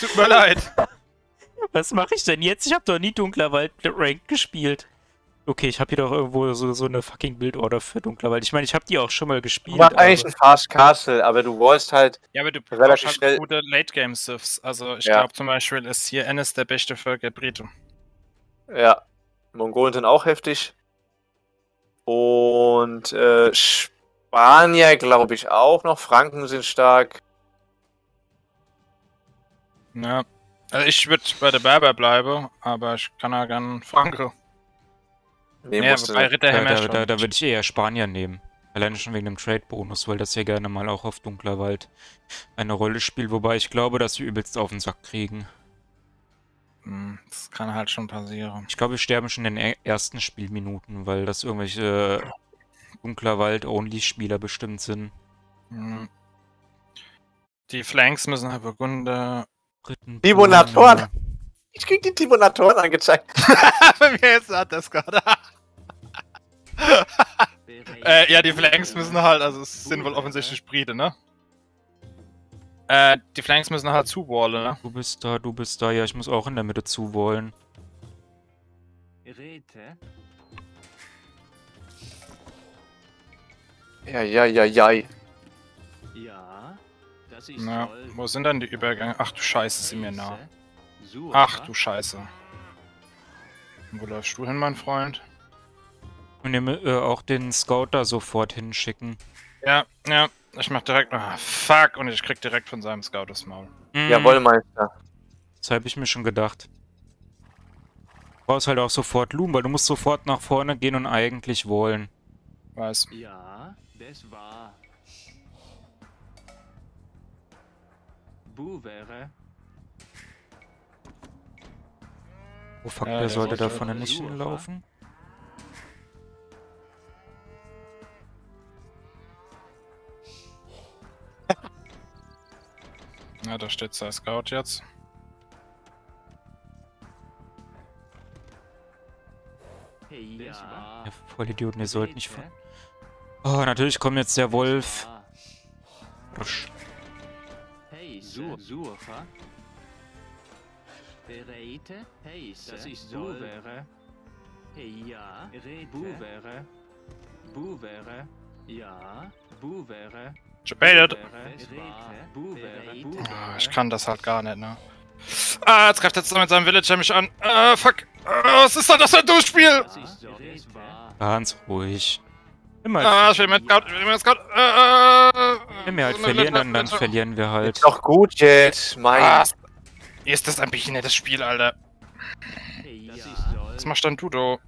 Tut mir leid. Was mache ich denn jetzt? Ich habe doch nie Dunkler Wald Rank gespielt. Okay, ich habe hier doch irgendwo so, so eine fucking Bildorder für Dunkler Wald. Ich meine, ich habe die auch schon mal gespielt. War eigentlich ein Fast Castle, aber du wolltest halt. Ja, aber du Relativ brauchst halt schnell- gute Late-Game-Siths. Also ich Ja. glaube zum Beispiel ist hier Ennis der beste Völker Brite. Ja. Mongolen sind auch heftig. Und äh, Spanier, glaube ich, auch noch. Franken sind stark. Ja. Also ich würde bei der Berber bleiben, aber ich kann ja gern Franke. Nee, Ja, wobei nicht. Da, da, da, da würde ich eher Spanier nehmen. Alleine schon wegen dem Trade-Bonus, weil das ja gerne mal auch auf Dunkler Wald eine Rolle spielt. Wobei ich glaube, dass wir übelst auf den Sack kriegen. Hm, Das kann halt schon passieren. Ich glaube, wir sterben schon in den er- ersten Spielminuten, weil das irgendwelche Dunkler Wald-Only-Spieler bestimmt sind. Hm. Die Flanks müssen halt Burgunder. Dritten Tribunatoren. Ich krieg die Tribunatoren angezeigt. Bei mir jetzt hat das gerade. äh, ja, die Flanks müssen halt, also es sind wohl offensichtlich Brite, ne? Äh, die Flanks müssen halt zuwallen, ne? Du bist da, du bist da. Ja, ich muss auch in der Mitte zuwollen. Räte, Ja, ja, ja, ja. Na, wo sind denn die Übergänge? Ach du Scheiße, sind mir nah. Ach du Scheiße. Wo läufst du hin, mein Freund? Und ihr äh, auch den Scout da sofort hinschicken. Ja, ja, ich mach direkt. Ah, fuck, und ich krieg direkt von seinem Scout das Maul. Mhm. Jawohl, Meister. Das habe ich mir schon gedacht. Du brauchst halt auch sofort Loom, weil du musst sofort nach vorne gehen und eigentlich wollen. Weiß. Ja, das war. Buvere, Oh fuck, Ja, der sollte da vorne nicht hinlaufen. Ja, da steht sein Scout jetzt. hey, ja, Ja, Vollidioten, ihr sollt nicht Räte, von... Oh, natürlich kommt jetzt der Wolf. Rusch. Hey, Su Suche. Bereite, Heise, das ist Buvere. Hey, ja, Räte, Buvere. Buvere, ja, Buvere. Debated. Buvere, Ah, ich kann das halt gar nicht, ne? Ah, jetzt greift er mit seinem Villager mich an. Ah, fuck. Ah, was ist denn das für ein Durchspiel? So. Ganz ruhig. Immer, Ah, ich will mit Scout, ich will mit Scout. Ah, wenn wir halt verlieren, dann, dann verlieren wir halt. Ist doch gut jetzt. Mein. Ah, ist das ein bisschen nettes Spiel, Alter. Was machst denn du, du?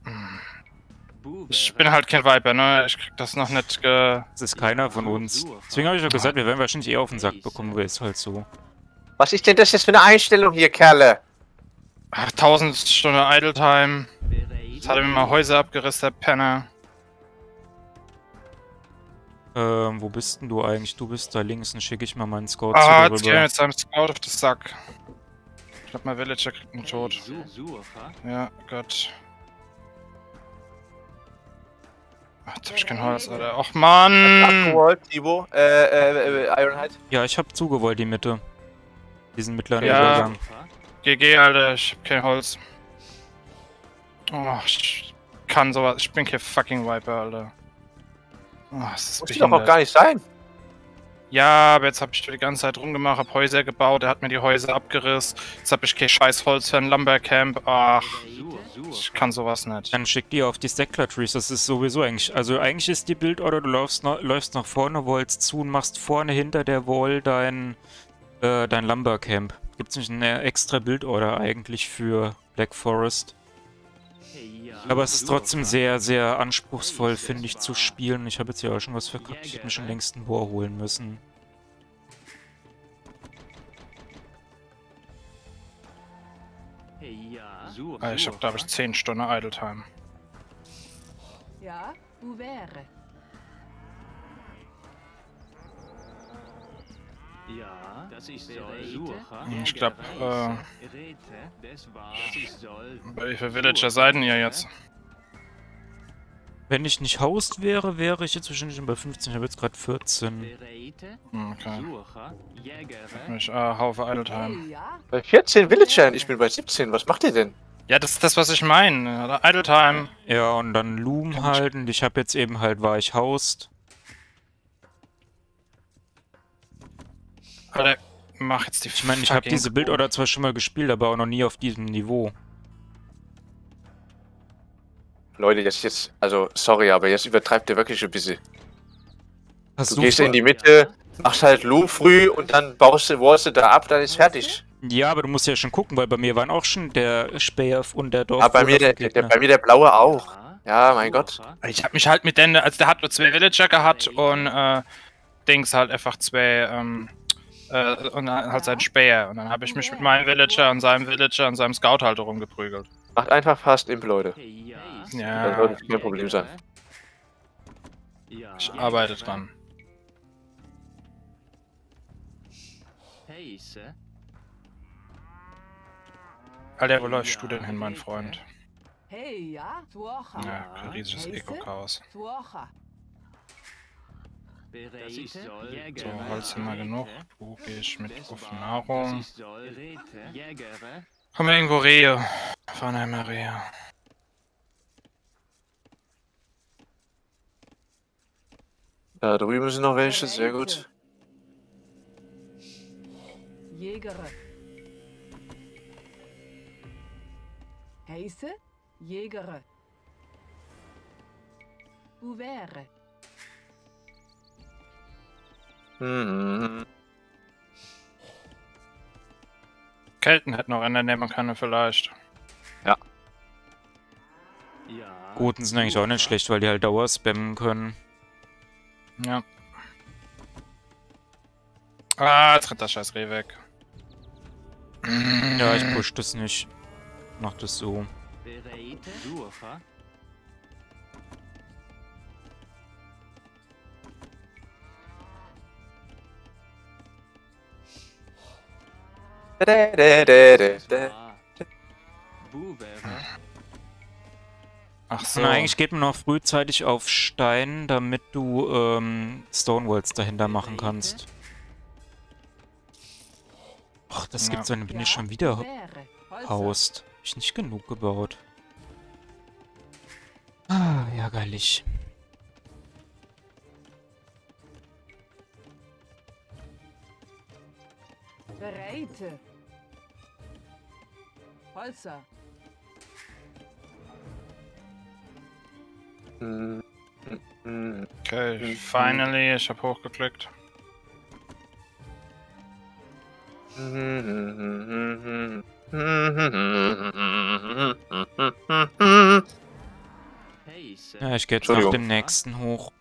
Ich bin halt kein Viper, ne? Ich krieg das noch nicht ge... Das ist keiner von uns. Deswegen habe ich ja gesagt, wir werden wahrscheinlich eh auf den Sack bekommen, weil ist halt so. Was ist denn das jetzt für eine Einstellung hier, Kerle? Ach, 1000 Stunden Idle Time. Jetzt hat er mir mal Häuser abgerissen, der Penner. Ähm, wo bist denn du eigentlich? Du bist da links, dann schicke ich mal meinen Scout Ah, zu jetzt dir geht er rüber. mit seinem Scout auf den Sack. Ich glaub, mein Villager kriegt einen Tod. Ja, Gott. Ach, jetzt hab ich kein Holz, Alter. Och, Mann! Abgeholt, Tibo. Äh, äh, äh, Ironhide. Ja, ich habe zugewollt, die Mitte. Diesen mittleren Ja. Übergang. GG, Alter, ich hab kein Holz. Oh, ich kann sowas. Ich bin kein fucking Viper, Alter. Oh, das ist Muss doch auch gar nicht sein. Ja, aber jetzt hab ich die ganze Zeit rumgemacht, hab Häuser gebaut, er hat mir die Häuser abgerissen. Jetzt hab ich kein scheiß Holz für ein Lumbercamp. Ach, ich kann sowas nicht. Dann schick die auf die Stackler Trees. Das ist sowieso eigentlich. Also eigentlich ist die Bildorder, du läufst, nach- läufst nach vorne, wallst zu und machst vorne hinter der Wall dein, äh, dein Lumbercamp. Gibt's nicht eine extra Bildorder eigentlich für Black Forest? Aber es ist trotzdem sehr, sehr anspruchsvoll, finde ich, zu spielen. Ich habe jetzt ja auch schon was verkackt. Ich hätte mir schon längst ein Bohr holen müssen. Ah, ich hab, glaube ich, 10 Stunden Idle Time. Ja, wo wäre? Ja, das ist soll. Ich glaub, äh. Bei wie viele Villager seid ihr jetzt? Wenn ich nicht Host wäre, wäre ich jetzt wahrscheinlich schon bei 15. Ich habe jetzt gerade 14. Bereite, Hm, Okay. Ich, äh, Haufe Idle Time. ja, Bei 14 Villagern, ich bin bei 17. Was macht ihr denn? Ja, das ist das, was ich meine. Idle Time. Ja, und dann Loom halten. Ich habe jetzt eben halt, war ich Host. Alter, mach jetzt die Ich meine, ich habe diese Bildorder zwar schon mal gespielt, aber auch noch nie auf diesem Niveau. Leute, jetzt, jetzt, also, sorry, aber jetzt übertreibt ihr wirklich ein bisschen. Hast Du gehst in die Mitte, machst halt Loom früh und dann baust du, wallst du da ab, dann ist fertig. Ja, aber du musst ja schon gucken, weil bei mir waren auch schon der Speer und der Dorf. Aber bei mir der, der, bei mir der blaue auch. Ja, mein Gott. Ich hab mich halt mit denen, also der hat nur zwei Villager gehabt und äh, Dings halt einfach zwei, ähm, äh, und dann halt sein Speer. Und dann habe ich mich mit meinem Villager und seinem Villager und seinem Scout halt rumgeprügelt. Macht einfach fast Imp, Leute. Ja. Das sollte kein Problem sein. Ich arbeite dran. Heise, Alter, wo läufst du denn hin, mein Freund? hey, ja, Ja, riesiges? Eco-Chaos. So, Holz haben wir genug. Du gehst mit auf Nahrung. Haben wir irgendwo Rehe? Fahren einmal Rehe. Da drüben sind noch welche, sehr gut. Jägere. Heiße, Jägere. Bouvere, Mhm. Kelten hätten noch Ende nehmen können vielleicht. Ja. Guten sind eigentlich auch nicht schlecht, weil die halt Dauer spammen können. Ja. Ah, jetzt rennt das scheiß Reh weg. Ja, ich push das nicht. Mach das so. Ach so. Na, eigentlich geht man noch frühzeitig auf Stein, damit du ähm, Stonewalls dahinter machen kannst. Ach, das Ja. gibt's dann bin ich schon wieder. Haust. Hab ich nicht genug gebaut. Ah, ärgerlich. Bereite. Holzer, Mhm. Mhm. Okay, finally, ich hab hochgeklickt. Ja, ich gehe jetzt nach dem nächsten hoch.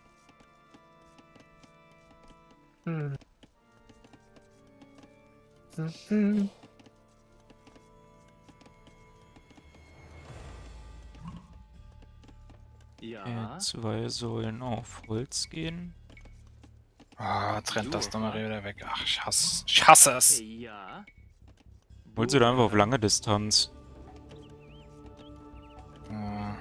Ja. Äh, zwei sollen auf Holz gehen. Ah, jetzt rennt das dumme Reh wieder weg. Ach, ich hasse, ich hasse es. Ja. Holst du da einfach auf lange Distanz. Äh,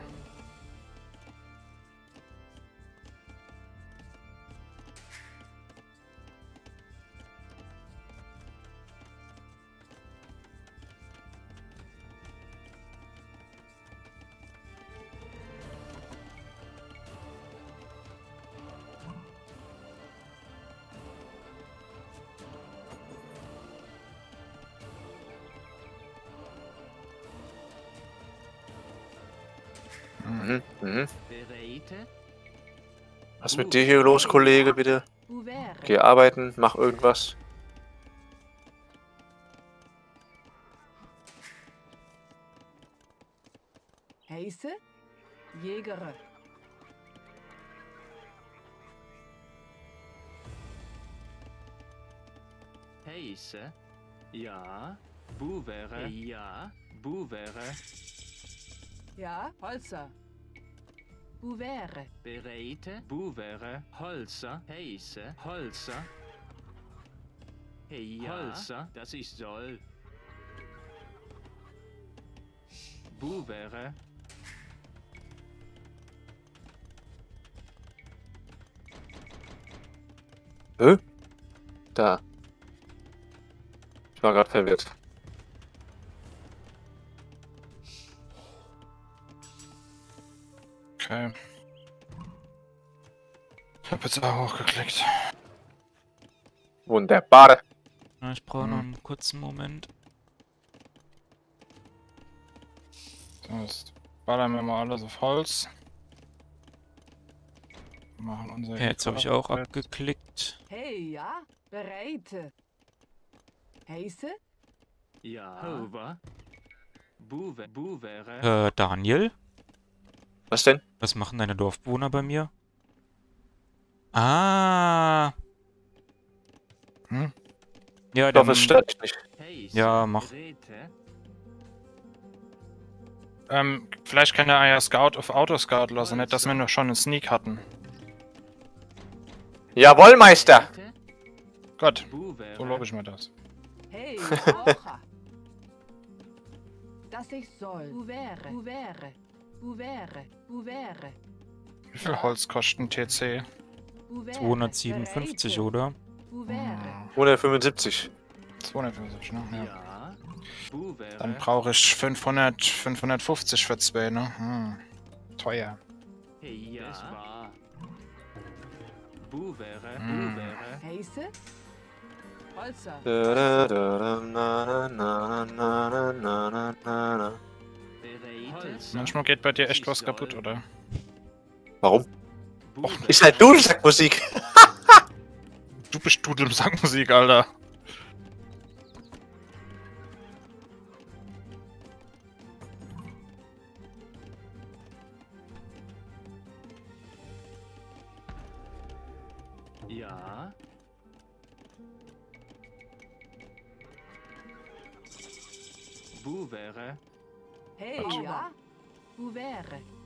Mhm. Mhm. Was ist mit dir hier los, Kollege, bitte? Geh arbeiten, mach irgendwas. Heiße, Jägere. Heise, ja. Buvere, ja. Buvere, Ja, Holzer. Buvere. Bereite. Buvere. Holzer. Heiße. Holzer. Ja. Holzer. Das ich soll. Buvere. Hä? Äh? Da. Ich war gerade verwirrt. Okay. Ich hab jetzt auch hochgeklickt. Wunderbar. Ich brauche noch Hm. einen kurzen Moment. Jetzt ballern wir mal alles auf Holz. Machen unser Ja, jetzt habe ich auch abgeklickt. Hey, ja? Bereit. Heiße? Ja. Hover. Buwe, Buwere. Äh, Daniel? Was denn? Was machen deine Dorfbewohner bei mir? Ah. Hm? Ja, der, es stört dich nicht. Heise. Ja, mach. Ähm, vielleicht kann der ja Scout auf Autoscout lassen, nicht, dass wir noch schon einen Sneak hatten. Jawohl, Meister. Buwere. so lobe ich mir das. Hey. Dass ich soll. Wo wäre? Wäre? Bouvere, Bouvere. Wie viel Holz kosten TC? 257, oder? 175. 275, ne? Ja. ja. Dann brauche ich 500, 550 für zwei, ne? Hm. Teuer. Ja. Hm. Da, da, da, na, na, na, na, na, na, na. Manchmal geht bei dir echt was kaputt, oder? Warum? Ist halt Dudelsackmusik. Du bist Dudelsackmusik, Alter.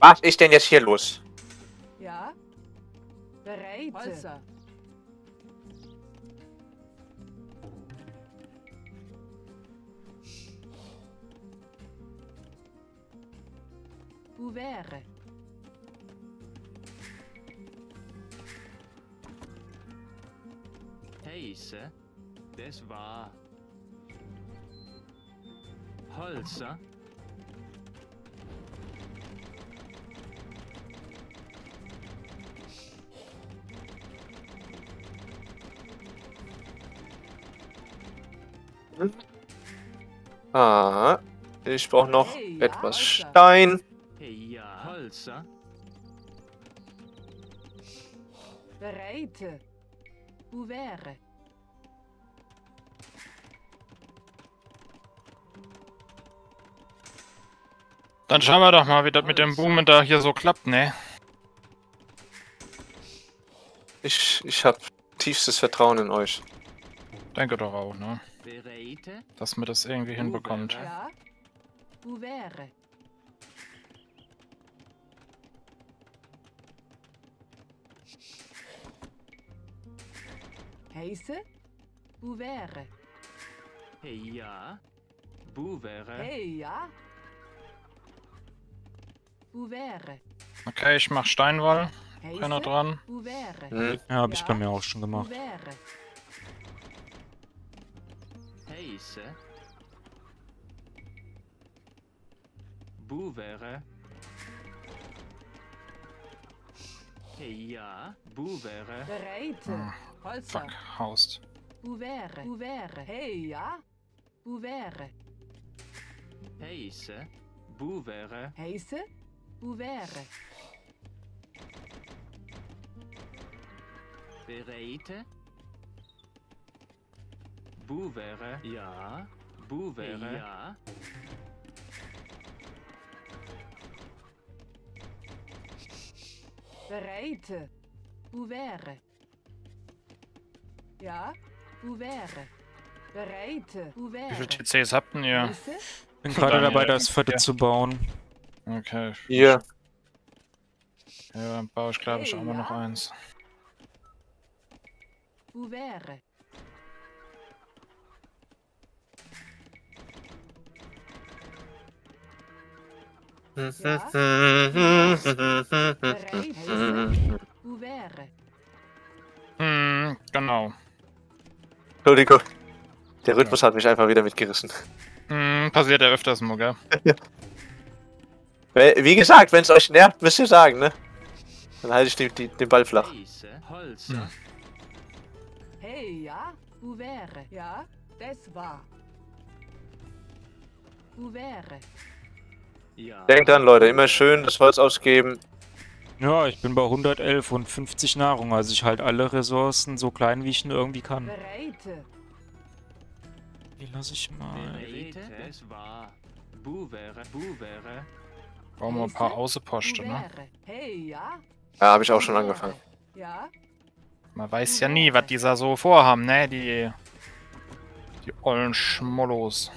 Was ist denn jetzt hier los? Ja? Bereit. Holzer. Wäre? Heise. Das war. Holzer. Ah, ich brauche noch etwas. Stein. Hey, ja. Holzer. Bereit. Wo wäre? Dann schauen wir doch mal, wie das mit dem Boomen da hier so klappt, ne? Ich, ich habe tiefstes Vertrauen in euch. Denke doch auch, ne? Dass man das irgendwie hinbekommt. Ja? Wo wäre? Heiße? Wo wäre? Hey, ja. Buwere. Hey, ja? Wo wäre? Okay, ich mach Steinwall. Keiner dran. Wo wäre? Hm? Ja, habe ich Ja. bei mir auch schon Wo gemacht. wäre? Reise Hey Ja, boeren. Bereiten. Hm. Holzer. Fuck, Haust. Bouvere. Bouvere. Hey, ja. Bouvere. Heise. Bouvere. Heise. Bouvere. Bereite. Wo wäre? Bereite. Ja. Buwere. Ja. Bereit. Wo wäre? Ja? Wo wäre? Bereit. Wo Wie viele wäre? TCs habt denn ihr? Heiße? Bin gerade dabei, das vierte ja. zu bauen. Okay. Hier. Ja, dann baue ich glaube ich auch mal noch ja? eins. Wo wäre? Hm, Genau. Entschuldigung. Der Rhythmus hat mich einfach wieder mitgerissen. Hm, passiert ja öfters mal, gell? Weil, Wie gesagt, wenn es euch nervt, müsst ihr sagen, ne? Dann halte ich die, die, den Ball flach. Hm. Hey, ja? Hoe wäre? Ja, das war. Hoe wäre? Ja. Denkt dran, Leute, immer schön das Holz ausgeben. Ja, ich bin bei 111 und 50 Nahrung, also ich halte alle Ressourcen so klein, wie ich nur irgendwie kann. Bereite. Die lasse ich mal. Brauchen wir ein paar Hoe Außenposten, ne? ja? Ja, habe ich auch schon angefangen. Man weiß ja nie, was dieser so vorhaben, ne? Die. Die ollen Schmollos.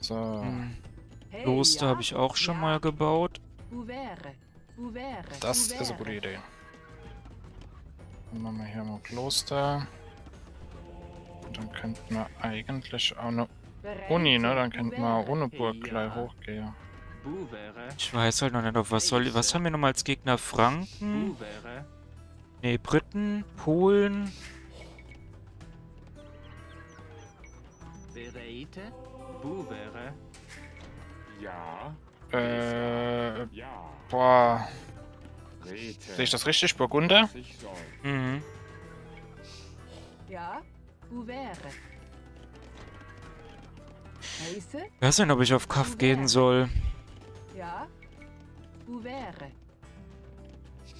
So. Hm. Kloster habe ich auch schon mal gebaut. Das ist eine gute? Idee. Dann machen wir hier mal Kloster. Und dann könnten wir eigentlich auch eine. Uni, ne? Dann könnten wir auch ohne Burg gleich hochgehen. Ich weiß halt noch nicht, auf was soll. Was haben wir nochmal als Gegner? Franken? Nee, Briten, Polen. Bereite. Bu wäre. Ja, Äh. ja. Boah. Sehe ich das richtig? Burgunder? Mhm. Ja? Heiße? Ich weiß nicht, ob ich auf Kaff gehen soll. Ja? Wäre?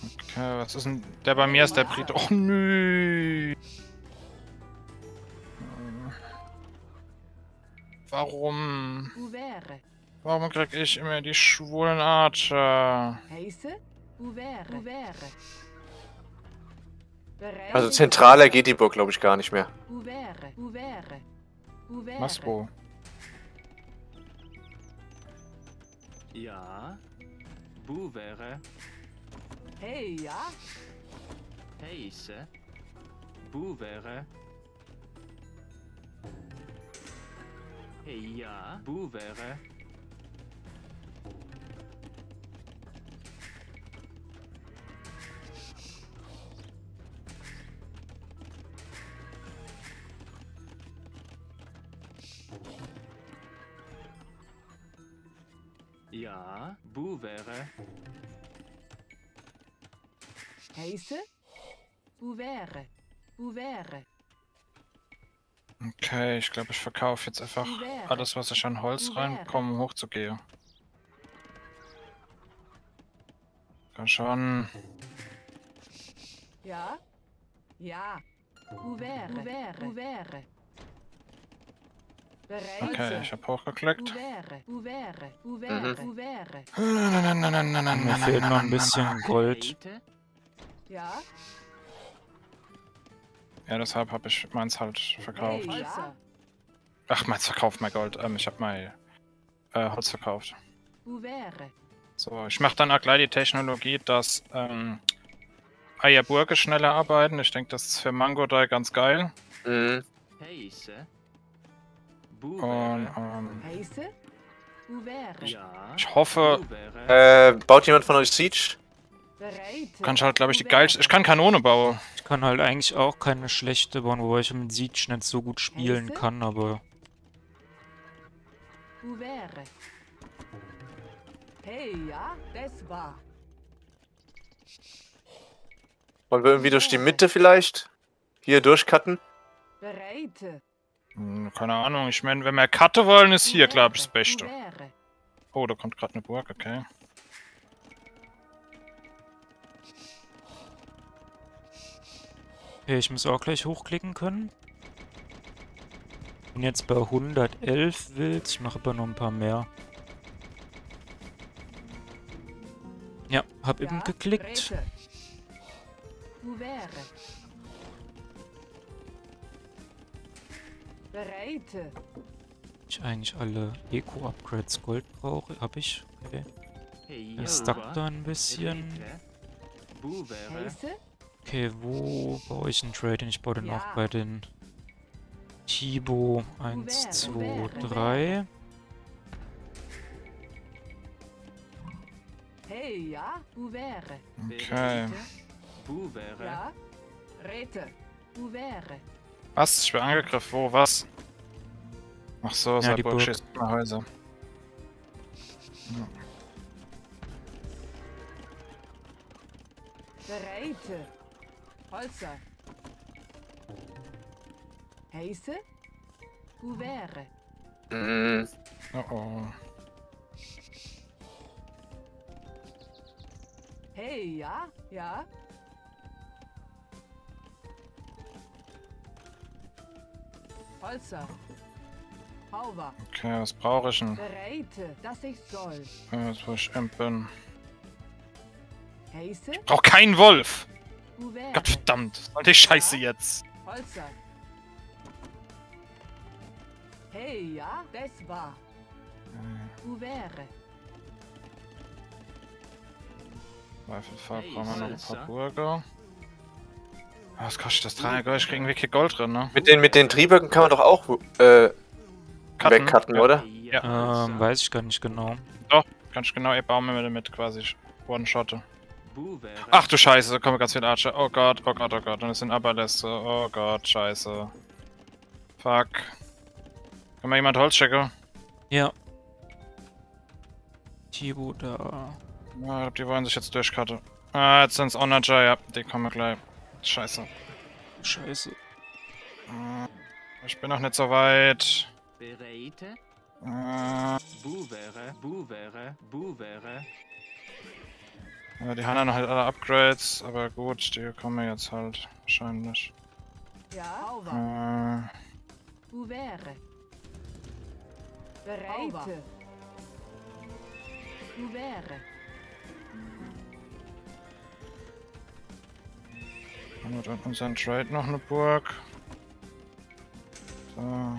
Okay, was ist denn. Der bei mir ist der Brit. Oh nö. Warum? Hoe wäre? Warum krieg ich immer die schwulen Archer? Also zentraler geht die Burg, glaube ich, gar nicht mehr. Was wo? Ja. Bu wäre. Hey, ja? Heiße. Bu wäre. Hey, ja. Bu Ja, Bu wäre. Heiße? Hoe wäre? Hoe wäre? Okay, ich glaube, ich verkaufe jetzt einfach alles, was ich an Holz um hochzugehen. Komm schon. Ja? Ja. Hoe wäre? Hoe Na, na, na, na, na, Mir fehlt noch ein bisschen Gold. Ja? Ja, deshalb habe ich meins halt verkauft. Hey? Ach, meins verkauft, mein Gold. Ähm, ich habe mein äh, Holz verkauft. So, ich mache dann auch gleich die Technologie, dass ähm, Eierburge schneller arbeiten. Ich denke, das ist für Mango da ganz geil. Mhm. Heiße. Und ähm, ich hoffe. Äh, baut jemand von euch Siege? Kann ich halt, glaube ich, die geilste. Ich kann Kanone bauen. Ich kann halt eigentlich auch keine schlechte bauen, wobei ich mit Siege nicht so gut spielen kann, aber. Hey, ja? Das war. Wollen wir irgendwie durch die Mitte vielleicht? Hier durchcutten? Bereite. Hm, keine Ahnung. Ich meine, wenn wir Karte wollen, ist hier, glaube ich, das Beste. Oh, da kommt gerade eine Burg, okay. Okay, ich muss auch gleich hochklicken können. Bin jetzt bei 111 wild. Ich mache aber noch ein paar mehr. Ja, hab eben geklickt. Bereite. Ich eigentlich alle Eco-Upgrades Gold brauche. Hab ich. Okay. Hey, Das stackt da ein bisschen. Okay, wo baue ich einen Trade? Ich baue den Ja. auch bei den Tibo 1, wäre, 2, wäre, 3. Hey, ja? Okay. Ja? Räte. Ouvert. Was? Ich bin angegriffen. Wo? Was? Ach so, Ja, die Saarburg Burg. schießt immer Häuser. Bereite. Holzer. Heiße. Ouvert. Mm, Oh oh. Hey, ja? Ja? Holzer. Hauber. Okay, was brauche ich denn? Bereite, dass ich soll. Äh, Jetzt wo ich imp bin. Heiße. Brauch keinen Wolf! Gottverdammt. Soll die Scheiße jetzt. Holzer. Hey, ja? Das war. Ouvert. Zweifelfall Hey, brauchen wir noch ein paar Burger. Ah, Was kostet das? 300 Gold? Ich krieg irgendwie kein Gold drin, ne? mit, den, mit den Trieböcken kann man doch auch äh, Cutten. wegcutten, oder? Ja. Ähm, weiß ich gar nicht genau. Ganz genau, ihr bauen mir damit quasi One-Shotte. Ach du Scheiße, da kommen ganz viele Archer. Oh Gott, oh Gott, oh Gott. Und es sind Aberläste. Oh Gott, Scheiße. Fuck. Kann mal jemand Holz checken? Ja. Tibo da. Ja, ich glaub, die wollen sich jetzt durchcutten. Ah, jetzt sind's Onager, ja. Die kommen gleich. Scheiße. Scheiße. Äh, Ich bin noch nicht so weit. Bereite. Äh, Bouvere. Bouvere. Bouvere. ja, die haben ja noch halt alle Upgrades, aber gut, die kommen jetzt halt wahrscheinlich. Ja? Äh, Ouvert. Bereite. Ouvert. Haben wir dann unseren Trade noch eine Burg. So.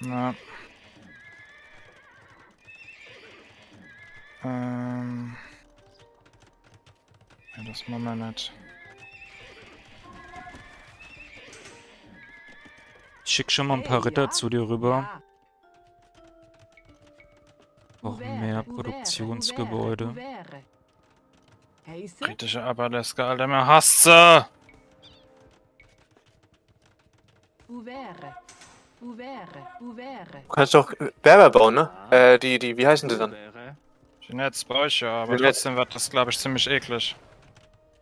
Na. Ähm. Ja, das machen wir nicht. Ich schick schon mal ein paar Ritter zu dir rüber. Heiße? Britische Aberleske, Alter, mir hasst sie! Du kannst doch Berber bauen, ne? Äh, die, die, wie heißen die dann? Genetz bei euch ja, aber Genetz. trotzdem wird das, glaube ich, ziemlich eklig.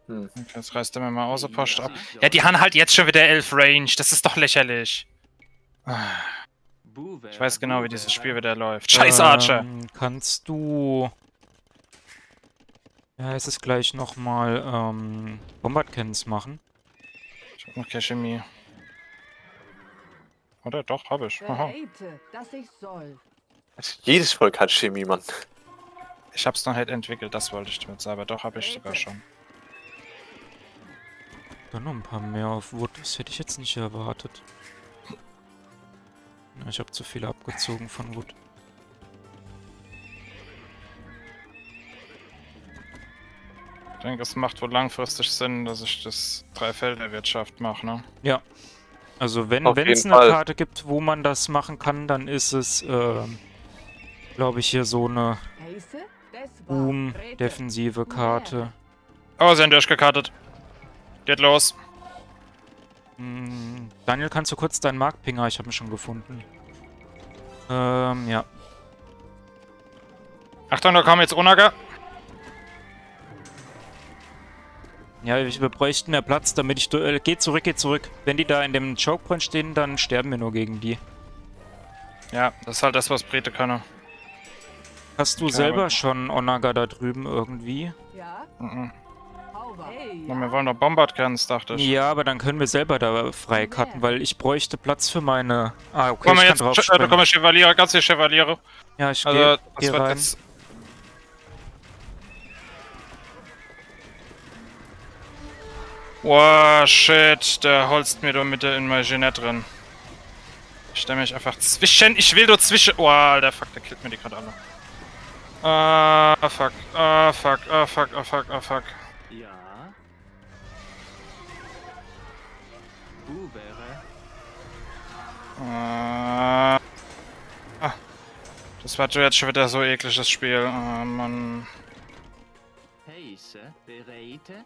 Hm. Okay, jetzt reißt er mir mal Außerpost ab. Ja, Ja, die haben halt jetzt schon wieder 11 Range, das ist doch lächerlich. Bouvere. Ich weiß genau, wie dieses. Spiel wieder läuft. Scheiß Archer! Ähm, kannst du. Ja, es ist gleich nochmal ähm, Bombardcans machen. Ich hab noch keine Chemie. Oder? Doch, hab ich. Aha. Bereite, dass ich soll. Jedes Volk hat Chemie, Mann. Ich hab's noch nicht entwickelt, das wollte ich damit sagen, aber doch, hab ich sogar schon. Dann noch ein paar mehr auf Wood. Das hätte ich jetzt nicht erwartet. Ja, ich habe zu viele abgezogen von Wood. Ich denke, es macht wohl langfristig Sinn, dass ich das Dreifelderwirtschaft mache, ne? Also wenn es eine Fall. Karte gibt, wo man das machen kann, dann ist es, ähm, glaube ich, hier so eine Heiße? Das war. Boom Räte. defensive Karte. Oh, sie haben durchgekartet. Geht los. Hm, Daniel, kannst du kurz deinen Marktpinger? Ich habe ihn schon gefunden. Ähm, ja. Achtung, da kommen jetzt Onager. Ja, ich- wir bräuchten mehr Platz, damit ich... Äh, geh zurück, geh zurück. Wenn die da in dem Chokepoint stehen, dann sterben wir nur gegen die. Ja, das ist halt das, was Brete können. Hast du Ja, selber aber- schon Onaga da drüben irgendwie? Ja? Mhm. Und wir ja? wollen doch Bombardcans, dachte ich. Ja, aber dann können wir selber da frei cutten, weil ich bräuchte Platz für meine... Ah, okay, Komm mal ich jetzt, kann drauf äh, da springen. kommen Chevaliere, ganz viele Chevaliere. Ja, ich Also, gehe wird rein. jetzt. Wow, shit, der holzt mir da mit in mein Jeanette drin. Ich stelle mich einfach zwischen. Ich will nur zwischen. Wow, der fuck, der killt mir die gerade alle. Ah, fuck, ah, fuck, ah, fuck, ah, fuck, ah, fuck. Ja. Bouvere. Ah, ah. das war jetzt schon wieder so eklig, das Spiel. Oh, Mann. Heise, bereite.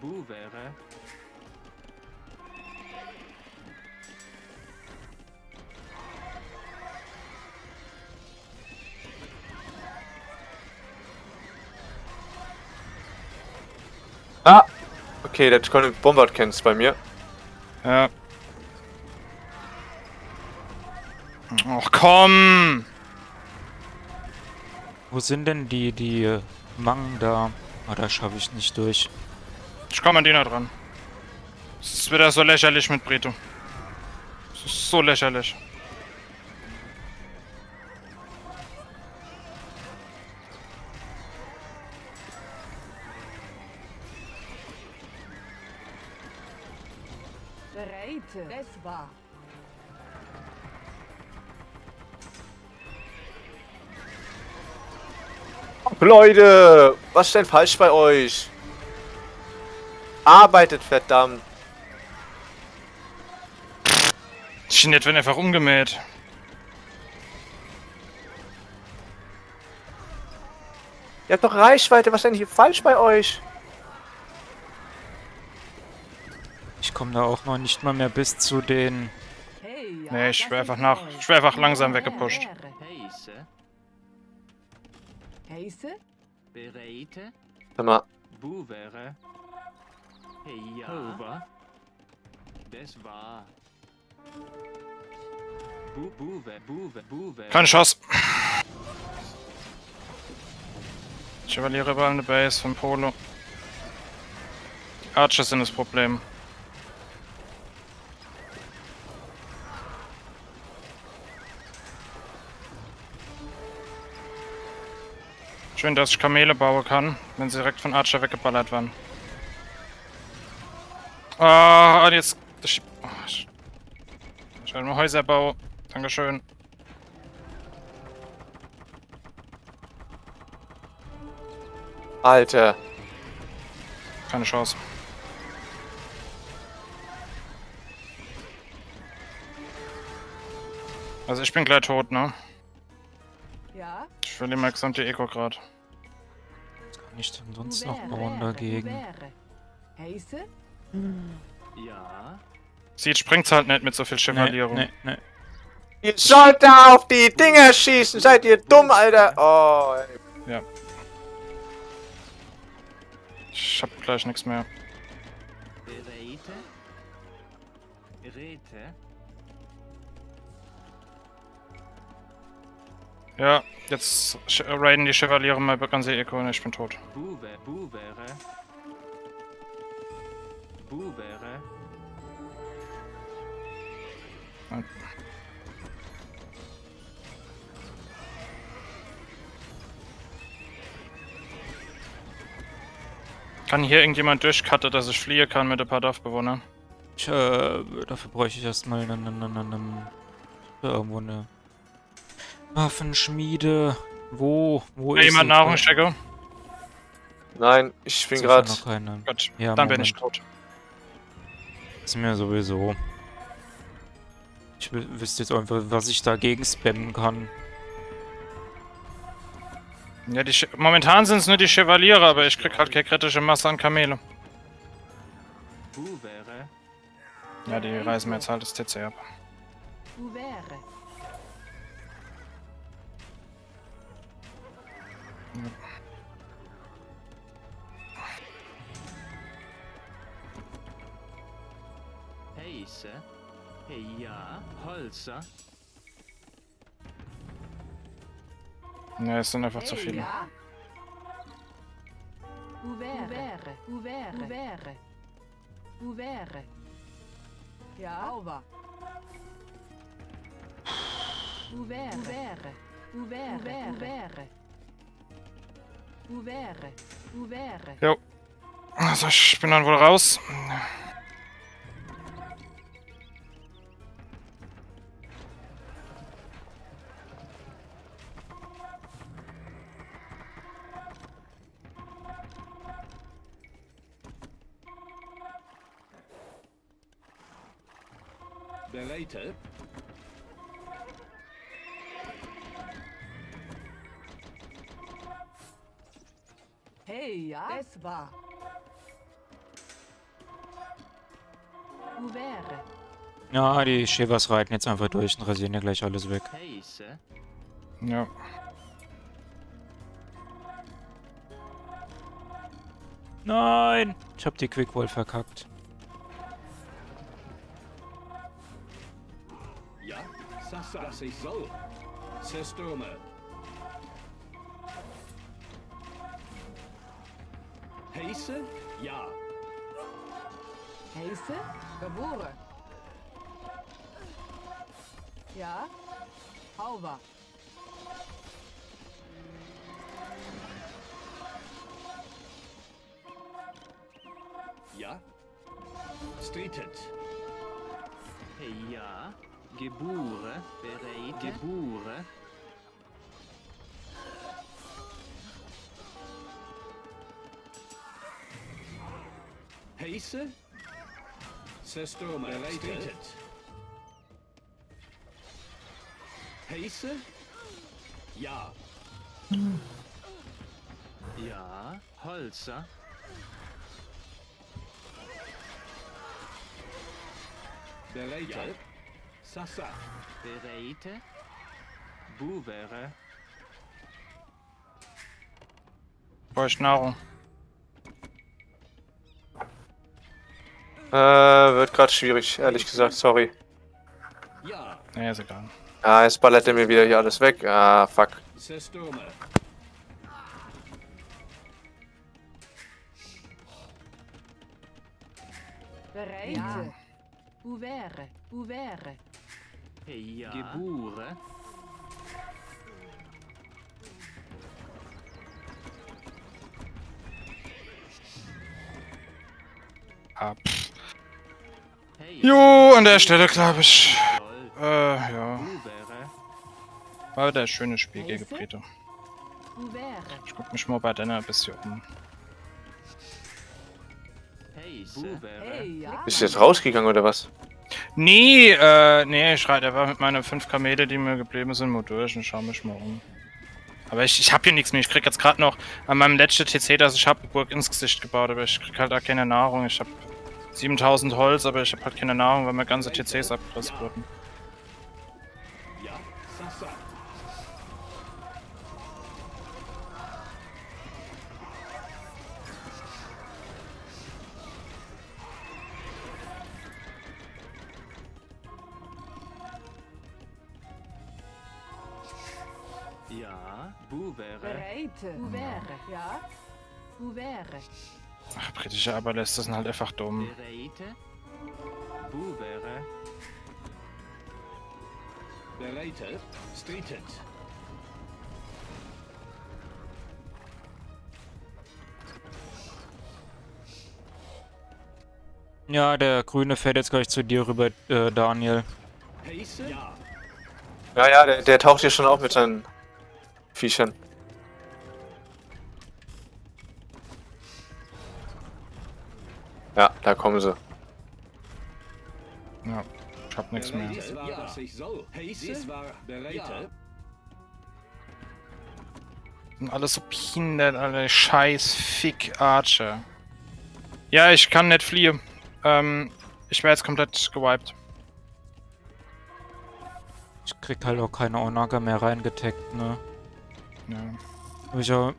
Buvere. Ah! Okay, der Colin Bombard kennt's bei mir. Ja. Komm! Wo sind denn die, die äh, Mangen da? Ah, da schaffe ich nicht durch. Ich komme an die noch dran. Es ist wieder so lächerlich mit Brito. Es ist so lächerlich. Bereite. Es war. Leute, was ist denn falsch bei euch? Arbeitet verdammt. Die Jeanette wird einfach umgemäht. Ihr habt doch Reichweite, was ist denn hier falsch bei euch? Ich komme da auch noch nicht mal mehr bis zu den... Nee, ich wär einfach nach- ich einfach langsam weggepusht. Heise? bereite. Sag mal, Buvere. Heia. Over. Das war. Bu, buve, buve, buve. Keine Chance. Chevalier überall eine Base von Polo. Archers sind das Problem. Schön, dass ich Kamele bauen kann, wenn sie direkt von Archer weggeballert werden. Ah, jetzt. oh, sch- Ich will nur Häuser bauen. Dankeschön. Alter. Keine Chance. Also ich bin gleich tot, ne? Ja? Ich verliere mein gesamte Eco gerade. Was kann ich denn sonst noch bauen dagegen? Buvere. Heise? Ja. Sieht springt's halt nicht mit so viel Chevalierung. Nee, nee, nee. Ihr sollt da auf die Dinger schießen, seid ihr dumm, Alter. Oh, ey. Ich hab gleich nichts mehr. Bereite. Rete. Ja, jetzt sch- raiden die Chevaliere mal ganze Eco und ich bin tot. Buve, buvere. Buvere. Kann hier irgendjemand durchcutten, dass ich fliehen kann mit ein paar Dorfbewohnern? Ich, äh, dafür bräuchte ich erstmal einen, einen, einen, einen, irgendwo eine Waffenschmiede. Wo? Wo Will ist jemand sie? Nahrungsstecke? Nein, ich bin gerade. Gut, Ja, dann bin ich Moment. tot. Ist mir sowieso. Ich wü- wüsste jetzt einfach, was ich dagegen spammen kann. Ja, die Che momentan sind es nur die Chevaliere, aber ich krieg halt keine kritische Masse an Kamele. Ja, die reißen mir jetzt halt das TC ab. Heise. Heia. Holzer. Ja, es sind einfach zu Hey, viele. ja? Buvere. Buvere. Buvere. Buvere. Ja? Over. Buvere. Buvere. Buvere. Buvere. Buvere. Also ich bin dann wohl raus. Bereite. Ja? Es war. Uvere. Ja, die Shivas reiten jetzt einfach durch und rasieren ja gleich alles weg. Ja. Nein! Ich hab die Quickwall verkackt. Ja, Sasa, dass ich soll. Systeme. Heise? Ja. Heise? Geboren. Ja? Hauber. Ja. Streetet. Hey, ja. Gebure. Bereit. Gebure. Heise? Systeme. Streetet. Heise? Ja. Ja. Holzer. Bereite. Sasa. Bereite. Buvere. Brauche ich Nahrung. Äh, wird gerade schwierig, ehrlich gesagt, sorry. Ja. Nee, ist egal. Ah, jetzt ballert er mir wieder hier alles weg. Ah, fuck. Bereit. Ja. Uvere. Uvere. Ja. Gebure. Hey, Jo, an der Stelle glaube ich. Äh, ja. War wieder ein schönes Spiel gegen. Uvere. Ich guck mich mal bei Denner ein bisschen um. Bist du jetzt rausgegangen oder was? Nee, äh, nee, ich reite einfach mit meinen fünf Kamele, die mir geblieben sind, mal durch und schau mich mal um. Aber ich, ich hab hier nichts mehr. Ich krieg jetzt gerade noch an meinem letzten TC, das ich hab, Burg ins Gesicht gebaut, aber ich krieg halt da keine Nahrung. Ich hab 7000 Holz, aber ich hab halt keine Nahrung, weil meine ganze TCs abgerissen wurden. Ja. Buvere. Bereit. Uvere. Ja? Uvere. Ach, britische Aberläste sind halt einfach dumm. Ja, der Grüne fährt jetzt gleich zu dir rüber, äh, Daniel. Ja, ja, der, der taucht hier schon auf mit seinen Viechern. Ja, da kommen sie. Ja, ich hab nichts mehr. Sind alles so behindert, alle scheiß Fick Archer. Ja, ich kann nicht fliehen. Ähm, ich wäre jetzt komplett gewiped. Ich krieg halt auch keine Onaga mehr reingetaggt, ne? Ja. Hab ich auch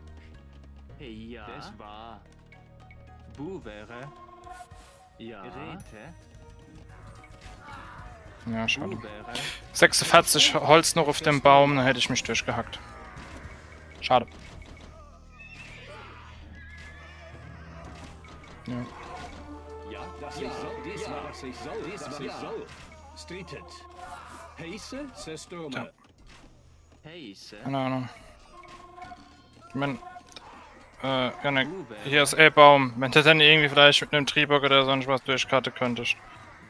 Hey, ja. Das war. Buvere. Ja. Ja, schade. Buvere. 46 Holz noch auf dem Baum, dann hätte ich mich durchgehackt. Schade. Ja. Ja, das ich soll. Dies war, dass ich soll. Dies war, ich soll. Streetet. Heise? Heise. Keine Ahnung. Ich mein, äh, Janik, hier ist E-Baum. Wenn du dann irgendwie vielleicht mit einem Triebock oder sonst was durchkarte könntest,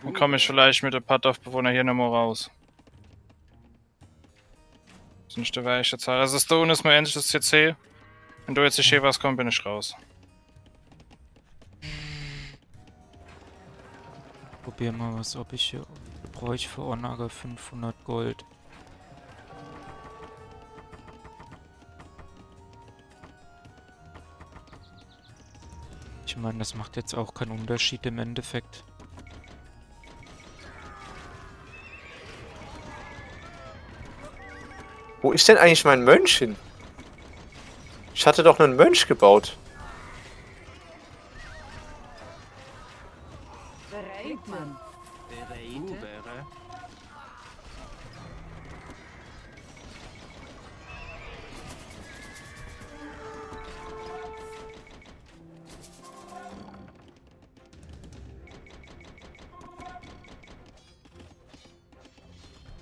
dann komme ich vielleicht mit der Paddorf-Bewohner hier nochmal raus. Sonst wäre ich jetzt halt. Also, Stone ist mir endlich das CC. Wenn du jetzt nicht hier was kommst, bin ich raus. probier mal was, ob ich hier brauche ich für Onaga 500 Gold. Meine, das macht jetzt auch keinen Unterschied im Endeffekt. Wo ist denn eigentlich mein Mönch hin? Ich hatte doch einen Mönch gebaut. Bereiten. Bereite.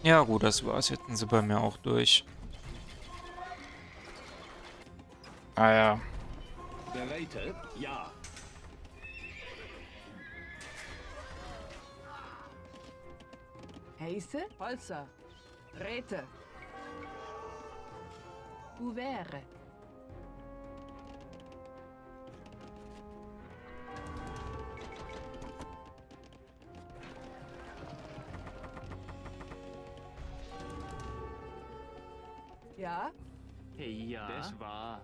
Ja gut, das war's. Hätten sie bei mir auch durch. Ah ja. Bereite. Ja. Heiße. Holzer. Räte. Ouvert. Ja. Das war.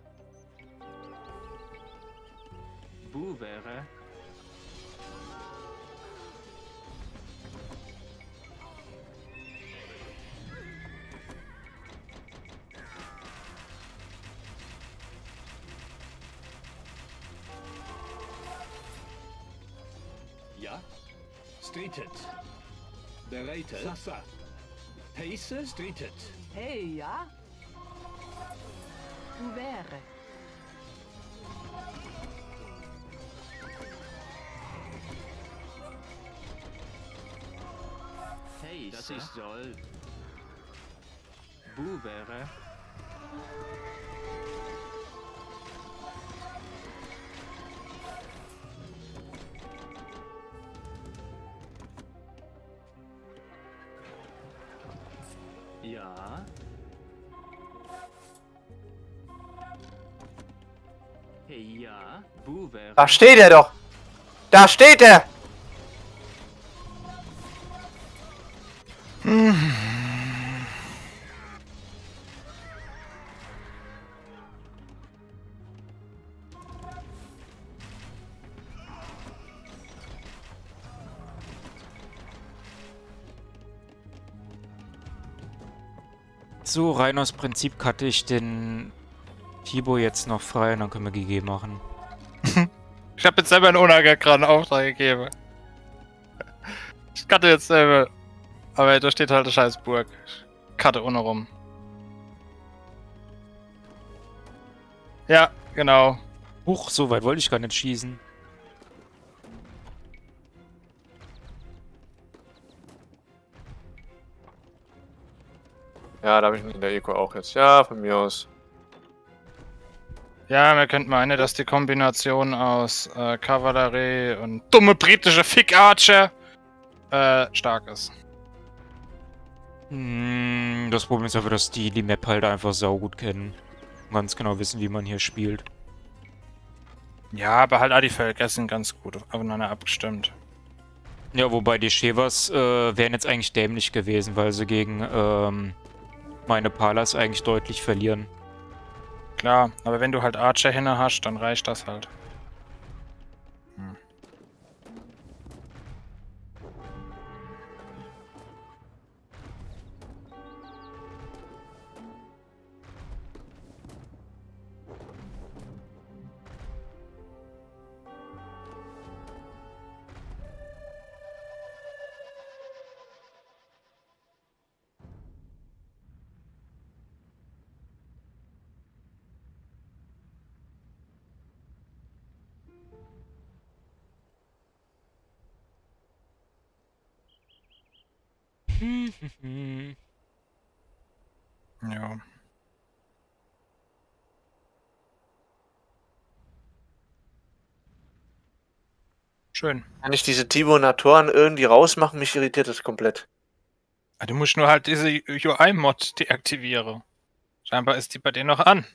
Buvere. Ja. Streetet. Bereite. Sassa. Heiße. Streetet. Hey, ja. Ouvert. Hey, das ich soll. Buvere. Ja. Da steht er doch. Da steht er. So, rein aus Prinzip cutte ich den Tibo jetzt noch frei und dann können wir GG machen. Ich habe jetzt selber einen unergeraden Auftrag gegeben. Ich cutte jetzt selber. Aber da steht halt eine scheiß Burg. Ich cutte ohne rum. Ja, genau. Huch, so weit wollte ich gar nicht schießen. Ja, da habe ich mit der Eco auch jetzt. Ja, von mir aus. Ja, wir könnten meinen, dass die Kombination aus äh, Kavallerie und dumme britische Fick-Archer äh, stark ist. Hm, das Problem ist aber, dass die die Map halt einfach saugut kennen. Und ganz genau wissen, wie man hier spielt. Ja, aber halt auch die Völker sind ganz gut aufeinander abgestimmt. Ja, wobei die Shevas äh, wären jetzt eigentlich dämlich gewesen, weil sie gegen ähm, meine Palas eigentlich deutlich verlieren. Klar, aber wenn du halt Archer hinne hast, dann reicht das halt. Ja. Schön. Kann ich diese Tibonatoren irgendwie rausmachen? Mich irritiert das komplett. Ah, Du musst nur halt diese UI-Mod deaktivieren. Scheinbar ist die bei dir noch an.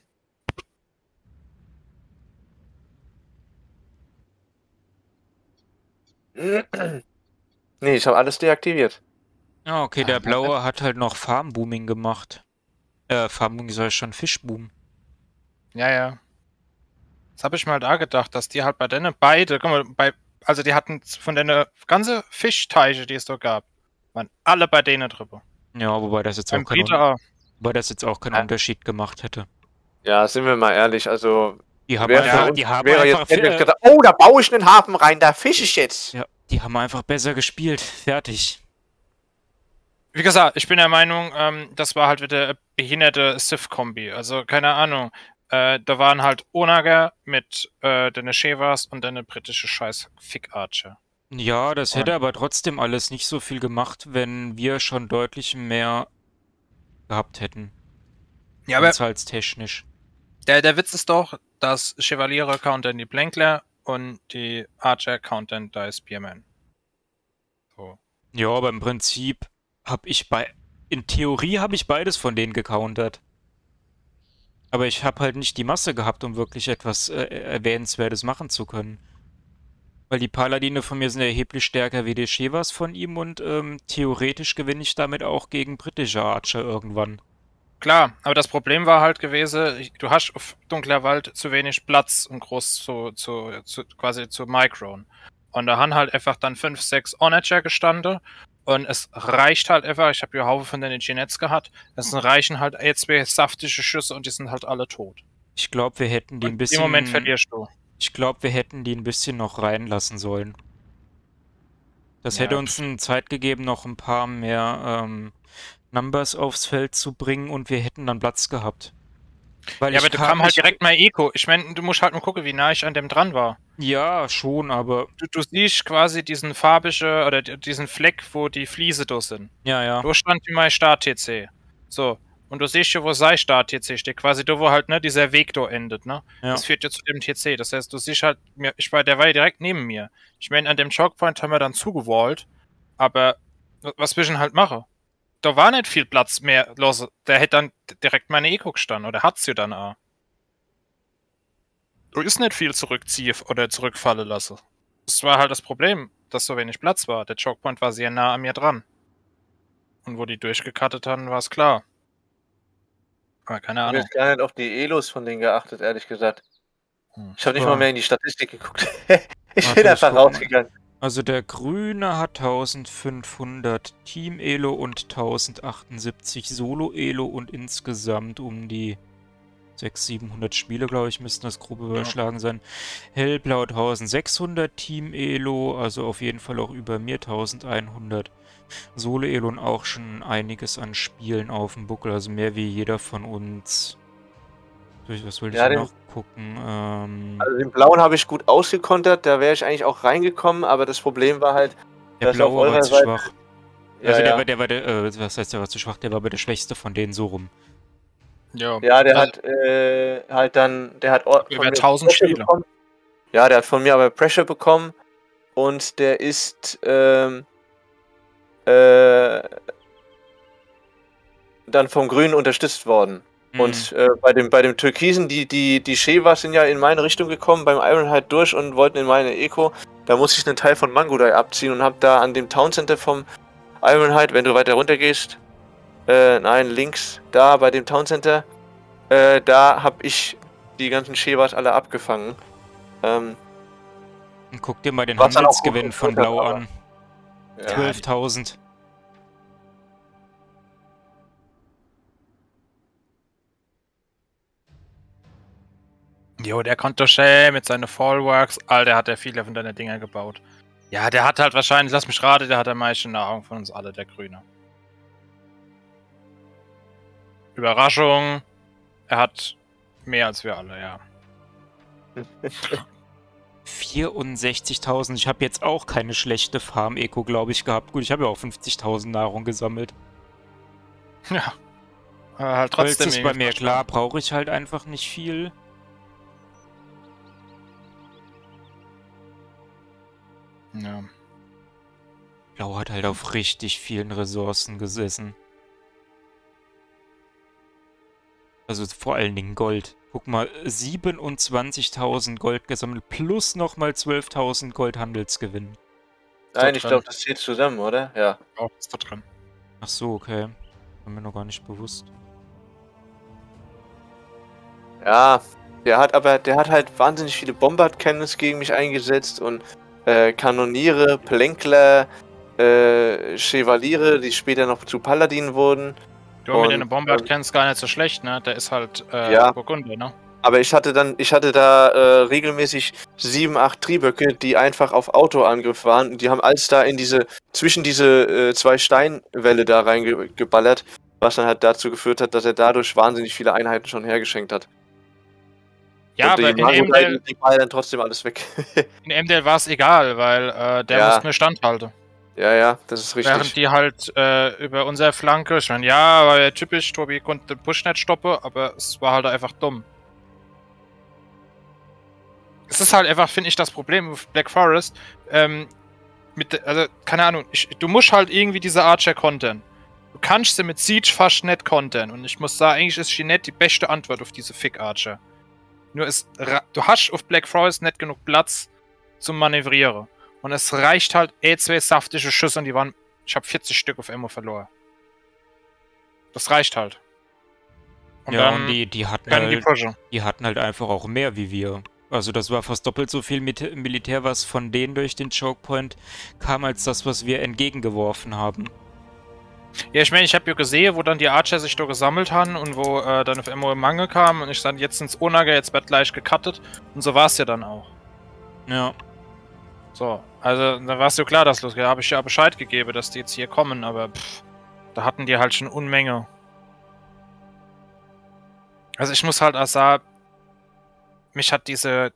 Nee, ich habe alles deaktiviert. Ah, okay, der Blaue hat halt noch Farmbooming gemacht. Äh, Farmbooming soll schon Fischboom. Ja, ja. Das habe ich mir halt auch gedacht, dass die halt bei denen beide, guck mal, bei, also die hatten von den ganze Fischteiche, die es da gab, waren alle bei denen drüber. Ja, wobei das jetzt auch Peter auch. wobei das jetzt auch keinen Ja. Unterschied gemacht hätte. Ja, sind wir mal ehrlich, also Die haben einfach, von die haben wäre einfach, gesagt, oh, da baue ich einen Hafen rein, da fische ich jetzt. ja, die haben einfach besser gespielt. Fertig. Wie gesagt, ich bin der Meinung, ähm, das war halt wieder behinderte Sith-Kombi. Also, keine Ahnung. Äh, da waren halt Onager mit äh, den Shevas und eine britische scheiß Fick-Archer. Ja, das hätte Ja. aber trotzdem alles nicht so viel gemacht, wenn wir schon deutlich mehr gehabt hätten. Ja, aber technisch. der, der Witz ist doch, dass Chevaliere countern die Blankler und die Archer countern die Spearman. So. Ja, aber im Prinzip habe ich bei. In Theorie habe ich beides von denen gecountert. Aber ich habe halt nicht die Masse gehabt, um wirklich etwas äh, Erwähnenswertes machen zu können. Weil die Paladine von mir sind erheblich stärker wie die Shevas von ihm und ähm, theoretisch gewinne ich damit auch gegen britische Archer irgendwann. Klar, aber das Problem war halt gewesen, du hast auf Dunkler Wald zu wenig Platz, um groß zu, zu, zu quasi zu micron. Und da haben halt einfach dann 5, 6 Onager gestanden. Und es reicht halt einfach, ich habe ja Haufe von den Genets gehabt, es reichen halt jetzt zwei saftige Schüsse und die sind halt alle tot. Ich glaube, wir hätten die ein Und bisschen. Im Moment verlierst du. Ich glaube, wir hätten die ein bisschen noch reinlassen sollen. Das Ja, hätte uns Zeit gegeben, noch ein paar mehr ähm, Numbers aufs Feld zu bringen und wir hätten dann Platz gehabt. Weil Ja, ich aber du kam halt direkt mal Eco. Ich meine, du musst halt mal gucken, wie nah ich an dem dran war. Ja, schon, aber Du, du siehst quasi diesen farbige oder di- diesen Fleck, wo die Fliese da sind. ja, ja. Da stand wie mein Start-TC. So. Und du siehst ja, wo sein Start-TC steht. Quasi da, wo halt, ne, dieser Weg da endet, ne? Ja. Das führt ja zu dem TC. Das heißt, du siehst halt, mir, ich war, der war ja direkt neben mir. Ich meine, an dem Chokepoint haben wir dann zugewallt. Aber wa- was will ich denn halt machen? Da war nicht viel Platz mehr los. Der hätte dann direkt meine Eco gestanden. Oder hat's ja dann auch. Du ist nicht viel zurückziehen oder zurückfallen lassen. Das war halt das Problem, dass so wenig Platz war. Der Chokepoint war sehr nah an mir dran. Und wo die durchgekattet haben, war es klar. Aber keine Ich habe Ahnung. gar nicht auf die Elos von denen geachtet, ehrlich gesagt. Hm. Ich habe nicht Ja. mal mehr in die Statistik geguckt. ich Warte, bin einfach rausgegangen. Also der Grüne hat 1500 Team-Elo und 1078 Solo-Elo und insgesamt um die 600, 700 Spiele, glaube ich, müssten das grob überschlagen sein. Hellblau 1600 Team-Elo, also auf jeden Fall auch über mir 1100. Solo-Elo und auch schon einiges an Spielen auf dem Buckel, also mehr wie jeder von uns. Durch was Ja, ich den- noch gucken? Ähm, Also den blauen habe ich gut ausgekontert, da wäre ich eigentlich auch reingekommen, aber das Problem war halt, der Blaue war zu Seite- schwach. ja, also der ja, war, der war der, äh, was heißt, der war zu schwach, der war aber der schwächste von denen so rum. Ja, ja, der Also, hat äh, halt dann, der hat Über mir 1000 Pressure Spiele. bekommen. Ja, der hat von mir aber Pressure bekommen und der ist ähm, äh, dann vom Grünen unterstützt worden. Mhm. Und äh, bei dem bei dem Türkisen, die die die Shevas sind ja in meine Richtung gekommen beim Ironhide durch und wollten in meine Eco. Da musste ich einen Teil von Mangudai abziehen und habe da an dem Town Center vom Ironhide, wenn du weiter runter gehst, äh, nein links da bei dem Town Center, äh, da habe ich die ganzen Shevas alle abgefangen. Ähm, Und guck dir mal den Handelsgewinn von Blau an. ja. 12.000. Jo, der konnte schön mit seinen Fallworks. Alter, hat er viele von deinen Dinger gebaut. Ja, der hat halt wahrscheinlich, lass mich raten, der hat am meisten Nahrung von uns alle, der Grüne. Überraschung. Er hat mehr als wir alle, ja. 64.000. Ich habe jetzt auch keine schlechte Farm-Eco, glaube ich, gehabt. Gut, ich habe ja auch 50.000 Nahrung gesammelt. Ja. Aber halt trotzdem. ist bei mir klar, brauche ich halt einfach nicht viel. Ja. Blau hat halt auf richtig vielen Ressourcen gesessen. Also vor allen Dingen Gold. Guck mal, 27.000 Gold gesammelt plus nochmal 12.000 Gold Handelsgewinn. Nein, ich glaube, das zählt zusammen, oder? Ja. Oh, ist da drin. Ach so, okay. War mir noch gar nicht bewusst. Ja, Der hat aber, der hat halt wahnsinnig viele Bombard-Cannons gegen mich eingesetzt und äh, Kanoniere, Plänkler, äh, Chevaliere, die später noch zu Paladinen wurden. Du mit Und, den Bombard ähm, kennst gar nicht so schlecht, ne? Der ist halt äh, Ja. Burgunder, ne? Aber ich hatte dann, ich hatte da äh, regelmäßig sieben, acht Trieböcke, die einfach auf Autoangriff waren. Und die haben alles da in diese, zwischen diese äh, zwei Steinwälle da reingeballert, was dann halt dazu geführt hat, dass er dadurch wahnsinnig viele Einheiten schon hergeschenkt hat. Ja, aber die in die war dann trotzdem alles weg. in Emdel war es egal, weil äh, der Ja. musste mir standhalten. ja, ja, das ist richtig. Während die halt äh, über unsere Flanke, ich meine, ja, war ja typisch, Tobi konnte den Push nicht stoppen, aber es war halt einfach dumm. Es ist halt einfach, finde ich, das Problem mit Black Forest. Ähm, mit, also, keine Ahnung, ich, du musst halt irgendwie diese Archer kontern. Du kannst sie mit Siege fast nicht kontern. Und ich muss sagen, eigentlich ist Jeanette die beste Antwort auf diese Fick Archer. Nur es, du hast auf Black Forest nicht genug Platz zum Manövrieren. Und es reicht halt eh zwei saftige Schüsse und die waren. Ich habe 40 Stück auf Ammo verloren. Das reicht halt. Und ja, dann und die, die, hatten die halt, pushen. die hatten halt einfach auch mehr wie wir. Also das war fast doppelt so viel mit Militär, was von denen durch den Choke Point kam, als das, was wir entgegengeworfen haben. Ja, ich meine, ich habe ja gesehen, wo dann die Archer sich da gesammelt haben und wo äh, dann auf im Mangel kam und ich stand jetzt ins Onager, jetzt wird gleich gecuttet. Und so war es ja dann auch. Ja. So, also da war es ja klar, dass losgeht. Da habe ich ja Bescheid gegeben, dass die jetzt hier kommen, aber pff, da hatten die halt schon Unmenge. Also ich muss halt auch sagen, mich hat diese